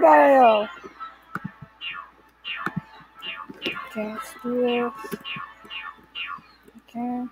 crocodile. Okay, let's do this. Okay.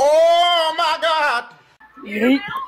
Oh my god!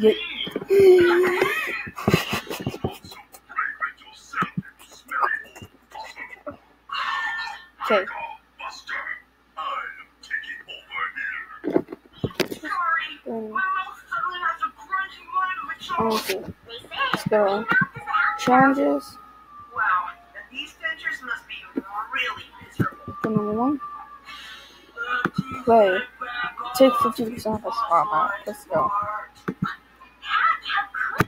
Yeah. okay. Okay. Let's go. Challenges. Wow, these must be really miserable. The number one. Play. Take 50% of the spot. Let's go.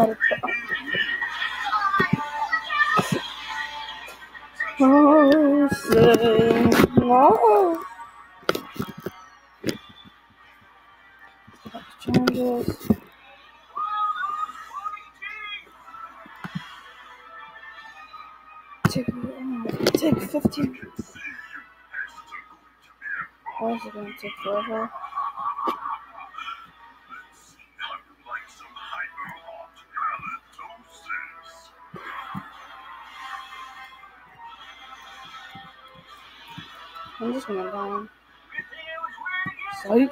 பருப்பு Let's change Changes. Take, take 15. Why is it going to take forever? just went down. Psych.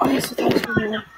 Oh, yes, that was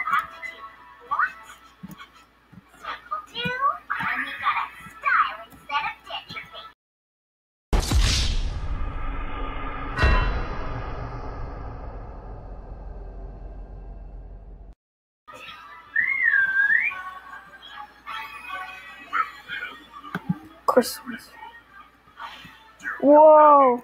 Christmas. Whoa!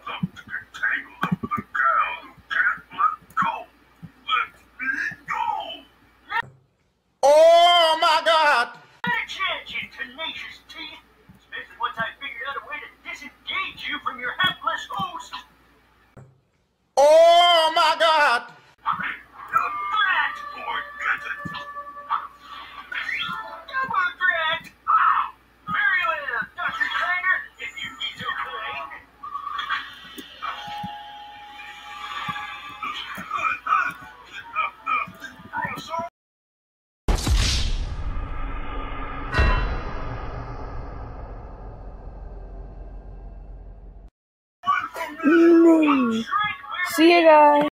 try